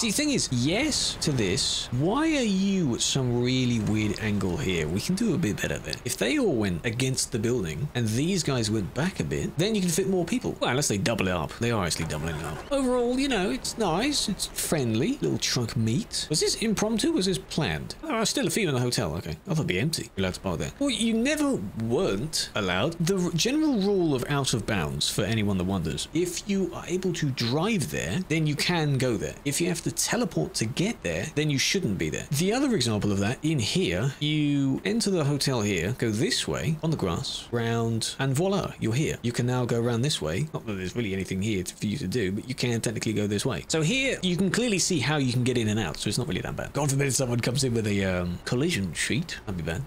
See, the thing is, yes to this. Why are you at some really weird angle here? We can do a bit better there. If they all went against the building and these guys went back a bit, then you can fit more people. Well, unless they double it up. They are actually doubling it up. Overall, you know, it's nice. It's friendly. Little trunk meet. Was this impromptu? Was this planned? Oh, I still a few in the hotel. Okay. I thought it'd be empty. You're allowed to park there. Well, you never weren't allowed. The general rule of out of bounds for anyone that wonders, if you are able to drive there, then you can go there. If you have to teleport to get there, then you shouldn't be there. The other example of that in here, you enter the hotel here, go this way on the grass, round, and voila, you're here. You can now go around this way. Not that there's really anything here for you to do, but you can technically go this way. So here, you can clearly see how you can get in and out, so it's not really that bad. God forbid someone comes in with a um, collision sheet. That'd be bad.